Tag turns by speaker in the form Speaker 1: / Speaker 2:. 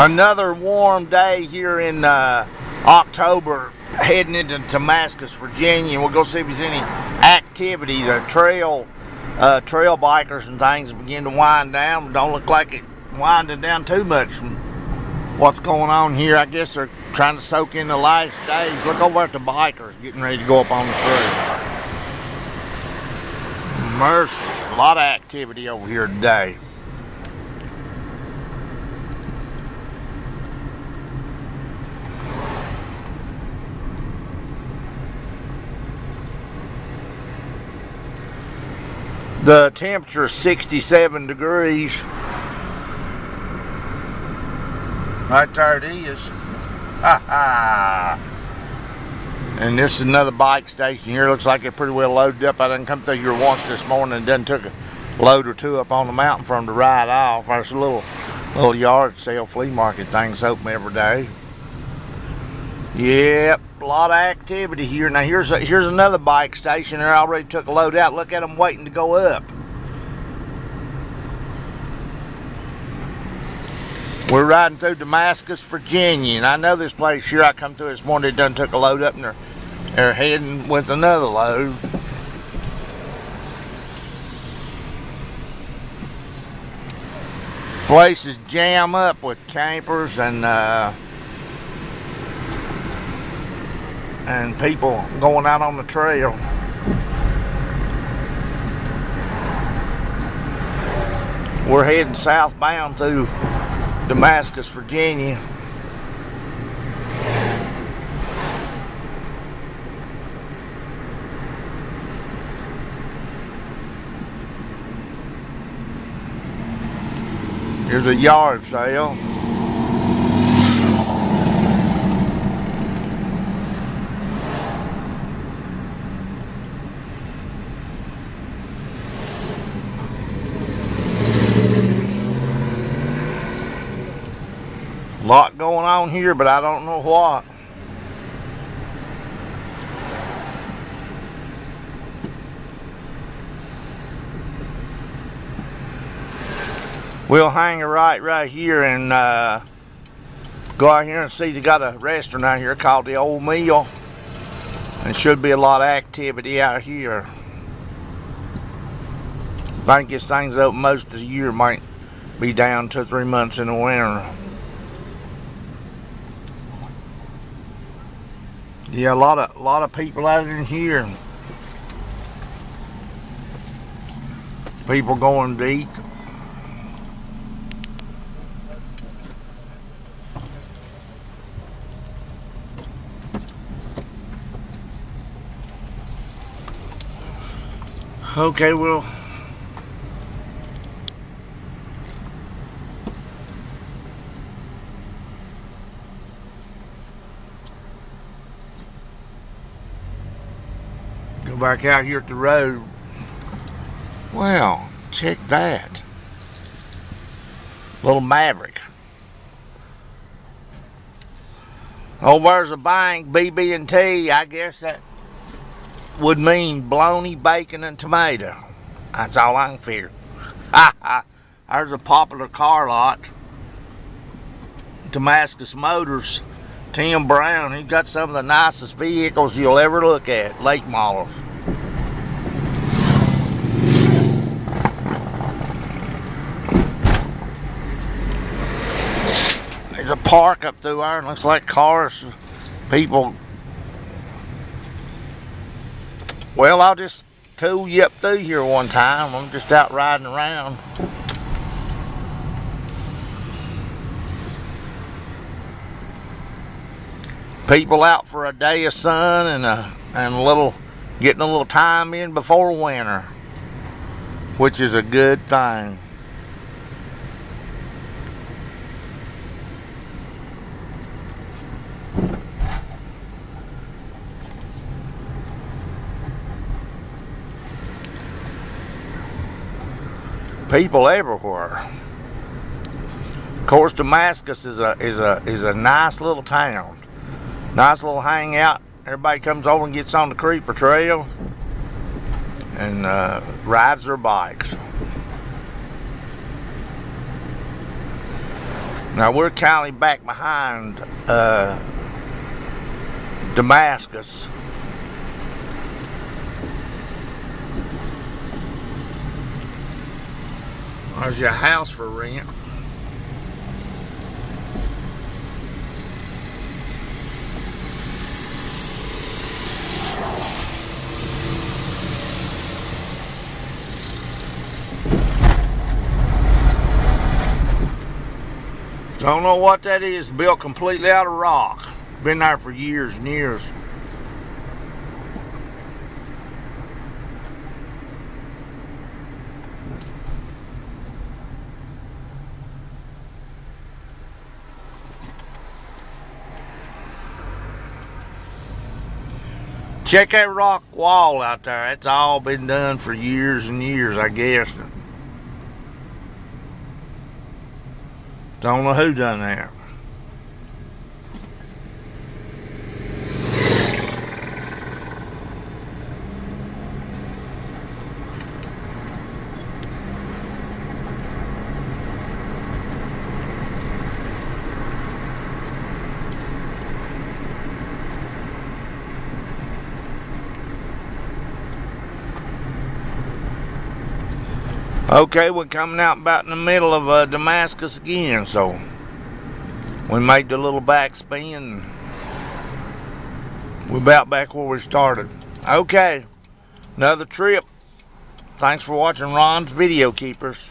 Speaker 1: Another warm day here in uh, October, heading into Damascus, Virginia. We'll go see if there's any activity. The trail, uh, trail bikers and things begin to wind down. Don't look like it winding down too much from what's going on here. I guess they're trying to soak in the last days. Look over at the bikers getting ready to go up on the trail. Mercy, a lot of activity over here today. The temperature is 67 degrees. Right there it is. Ha ha. And this is another bike station here. Looks like they're pretty well loaded up. I didn't come through here once this morning and done took a load or two up on the mountain from to ride off. There's a little little yard sale flea market things open every day. Yep, a lot of activity here. Now here's a, here's another bike station. They already took a load out. Look at them waiting to go up. We're riding through Damascus, Virginia, and I know this place here. I come through this morning. They done took a load up, and they're they're heading with another load. Places jam up with campers and. Uh, and people going out on the trail. We're heading southbound through Damascus, Virginia. Here's a yard sale. Lot going on here, but I don't know what. We'll hang a right right here and uh, go out here and see they got a restaurant out here called the Old Mill. And should be a lot of activity out here. I think this thing's open most of the year, might be down two three months in the winter. Yeah, a lot of a lot of people out in here. People going eat. Okay, well. Go back out here at the road. Well, check that. Little Maverick. Oh, there's a bank, BB&T. I guess that would mean bologna, bacon, and tomato. That's all I can figure. There's a popular car lot. Damascus Motors. Tim Brown, he's got some of the nicest vehicles you'll ever look at, late models. There's a park up through there, looks like cars, people. Well, I'll just tool you up through here one time. I'm just out riding around. People out for a day of sun and a and a little getting a little time in before winter, which is a good thing. People everywhere. Of course, Damascus is a is a is a nice little town. Nice little hangout. Everybody comes over and gets on the creeper trail and uh, rides their bikes. Now we're kind of back behind uh, Damascus. There's your house for rent. Don't know what that is, built completely out of rock. Been there for years and years. Check that rock wall out there. It's all been done for years and years, I guess. Don't know who done that. Okay, we're coming out about in the middle of uh, Damascus again, so we made the little back spin. We're about back where we started. Okay, another trip. Thanks for watching Ron's Video Keepers.